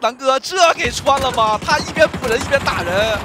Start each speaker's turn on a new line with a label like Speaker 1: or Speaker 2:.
Speaker 1: 狼哥这给穿了吗？他一边补人一边打人。